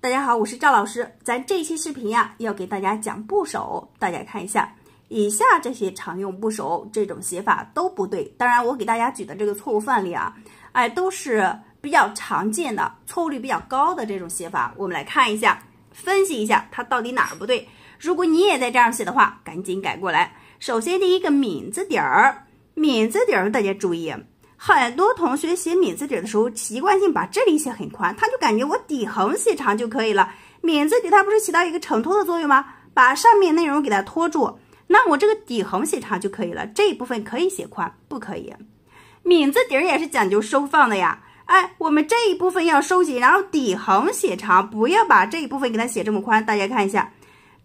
大家好，我是赵老师。咱这期视频呀，要给大家讲部首。大家看一下，以下这些常用部首，这种写法都不对。当然，我给大家举的这个错误范例啊，哎，都是比较常见的，错误率比较高的这种写法。我们来看一下，分析一下它到底哪儿不对。如果你也在这样写的话，赶紧改过来。首先，第一个“敏”字底儿，“敏”字底儿，大家注意。很多同学写“敏”字底的时候，习惯性把这里写很宽，他就感觉我底横写长就可以了。“敏”字底它不是起到一个承托的作用吗？把上面内容给它托住，那我这个底横写长就可以了。这一部分可以写宽，不可以。“敏”字底也是讲究收放的呀。哎，我们这一部分要收紧，然后底横写长，不要把这一部分给它写这么宽。大家看一下，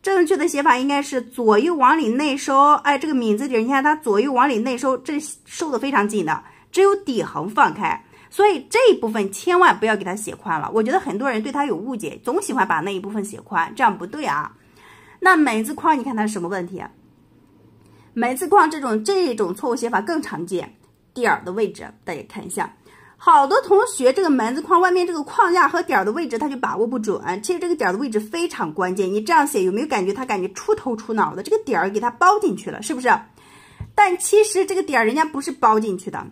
正确的写法应该是左右往里内收。哎，这个“敏”字底，你看它左右往里内收，这收的非常紧的。只有底横放开，所以这一部分千万不要给它写宽了。我觉得很多人对它有误解，总喜欢把那一部分写宽，这样不对啊。那门字框，你看它是什么问题？门字框这种这种错误写法更常见，点儿的位置，大家看一下。好多同学这个门字框外面这个框架和点儿的位置，他就把握不准。其实这个点儿的位置非常关键，你这样写有没有感觉他感觉出头出脑的？这个点儿给它包进去了，是不是？但其实这个点儿人家不是包进去的。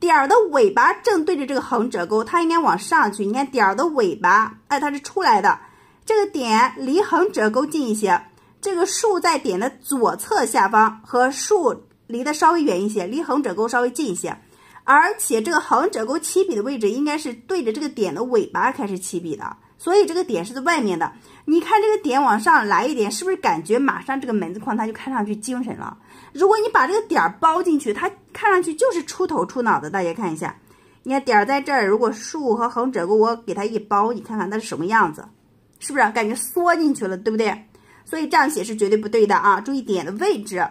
点儿的尾巴正对着这个横折钩，它应该往上去。你看点儿的尾巴，哎，它是出来的。这个点离横折钩近一些，这个竖在点的左侧下方，和竖离得稍微远一些，离横折钩稍微近一些。而且这个横折钩起笔的位置应该是对着这个点的尾巴开始起笔的，所以这个点是在外面的。你看这个点往上来一点，是不是感觉马上这个门字框它就看上去精神了？如果你把这个点儿包进去，它看上去就是出头出脑的。大家看一下，你看点儿在这儿，如果竖和横折钩我给它一包，你看看它是什么样子？是不是感觉缩进去了，对不对？所以这样写是绝对不对的啊！注意点的位置。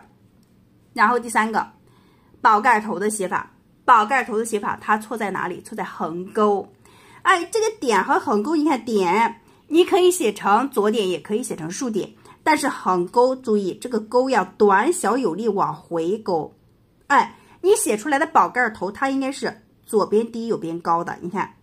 然后第三个，宝盖头的写法，宝盖头的写法它错在哪里？错在横钩。哎，这个点和横钩，你看点，你可以写成左点，也可以写成竖点。但是横钩，注意这个钩要短小有力，往回勾。哎，你写出来的宝盖头，它应该是左边低，右边高的。你看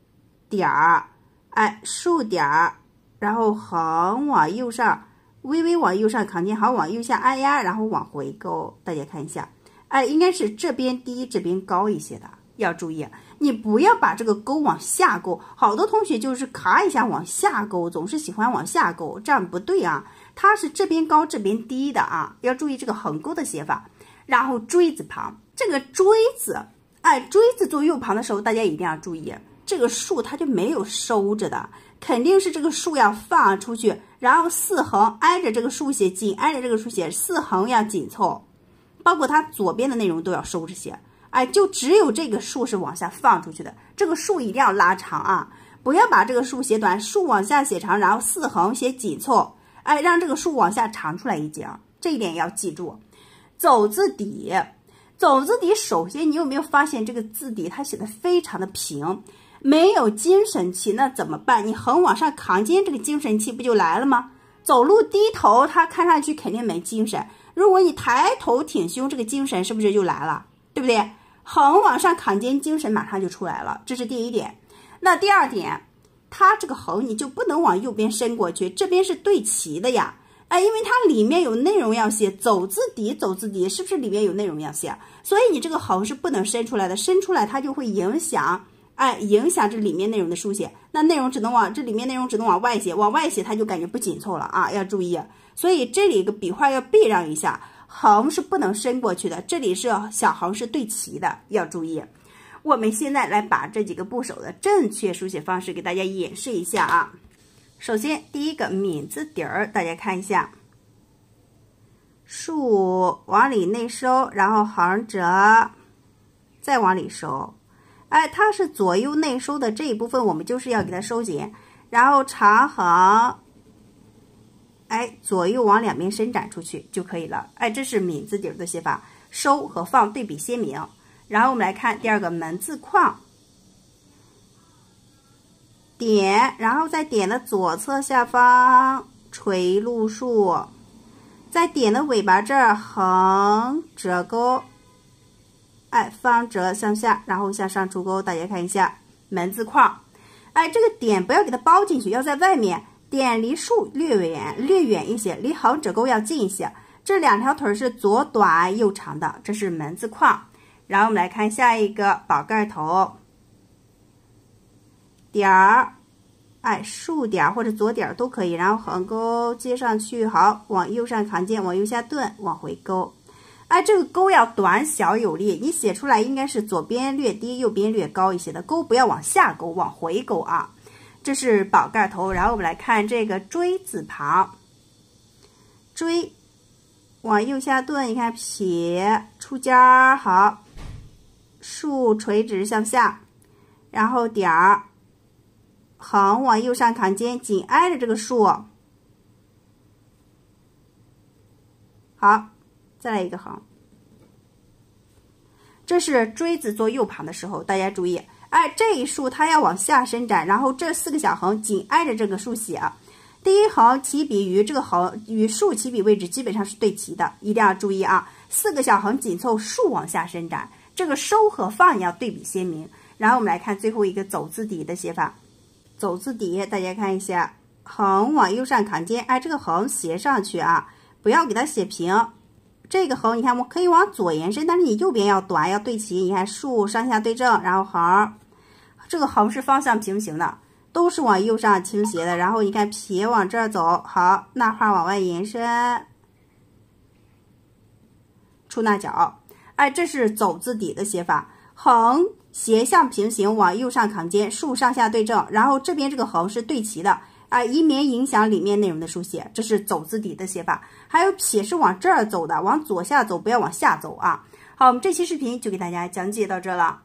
点儿，哎，竖点儿，然后横往右上，微微往右上扛肩，好往右下按压，然后往回勾。大家看一下，哎，应该是这边低，这边高一些的，要注意。你不要把这个钩往下勾，好多同学就是咔一下往下勾，总是喜欢往下勾，这样不对啊。它是这边高这边低的啊，要注意这个横钩的写法。然后锥字旁，这个锥字，哎，锥字做右旁的时候，大家一定要注意，这个竖它就没有收着的，肯定是这个竖要放出去，然后四横挨着这个竖写，紧挨着这个竖写，四横要紧凑，包括它左边的内容都要收着写。哎，就只有这个竖是往下放出去的，这个竖一定要拉长啊，不要把这个竖写短，竖往下写长，然后四横写紧凑，哎，让这个竖往下长出来一截，这一点要记住。走字底，走字底，首先你有没有发现这个字底它写的非常的平，没有精神气，那怎么办？你横往上扛肩，这个精神气不就来了吗？走路低头，它看上去肯定没精神。如果你抬头挺胸，这个精神是不是就来了？对不对？横往上扛肩，精神马上就出来了，这是第一点。那第二点，它这个横你就不能往右边伸过去，这边是对齐的呀。哎，因为它里面有内容要写，走字底，走字底，是不是里面有内容要写？所以你这个横是不能伸出来的，伸出来它就会影响，哎，影响这里面内容的书写。那内容只能往这里面内容只能往外写，往外写它就感觉不紧凑了啊，要注意。所以这里个笔画要避让一下。横是不能伸过去的，这里是小横是对齐的，要注意。我们现在来把这几个部首的正确书写方式给大家演示一下啊。首先，第一个“敏”字底儿，大家看一下，竖往里内收，然后横折，再往里收。哎，它是左右内收的这一部分，我们就是要给它收紧，然后长横。哎，左右往两边伸展出去就可以了。哎，这是敏字底的写法，收和放对比鲜明。然后我们来看第二个门字框，点，然后在点的左侧下方垂露竖，在点的尾巴这儿横折钩，哎，方折向下，然后向上出钩。大家看一下门字框。哎，这个点不要给它包进去，要在外面。点离竖略远，略远一些，离横折钩要近一些。这两条腿是左短右长的，这是门字框。然后我们来看下一个宝盖头，点儿，哎，竖点或者左点都可以。然后横钩接上去，好，往右上扛肩，往右下顿，往回勾。哎，这个钩要短小有力，你写出来应该是左边略低，右边略高一些的钩，不要往下勾，往回勾啊。这是宝盖头，然后我们来看这个锥字旁，锥往右下顿，你看撇出尖儿，好，竖垂直向下，然后点儿横往右上扛肩，紧挨着这个竖，好，再来一个横，这是锥子做右旁的时候，大家注意。哎，这一竖它要往下伸展，然后这四个小横紧挨着这个竖写。第一横起笔与这个横与竖起笔位置基本上是对齐的，一定要注意啊！四个小横紧凑，竖往下伸展，这个收和放要对比鲜明。然后我们来看最后一个走字底的写法，走字底大家看一下，横往右上扛肩，哎，这个横斜上去啊，不要给它写平。这个横，你看我可以往左延伸，但是你右边要短，要对齐。你看竖上下对正，然后横，这个横是方向平行的，都是往右上倾斜的。然后你看撇往这儿走，好，捺画往外延伸，出捺脚。哎，这是走字底的写法，横斜向平行，往右上扛肩，竖上下对正，然后这边这个横是对齐的。啊，以免影响里面内容的书写，这是走字底的写法。还有撇是往这儿走的，往左下走，不要往下走啊。好，我们这期视频就给大家讲解到这了。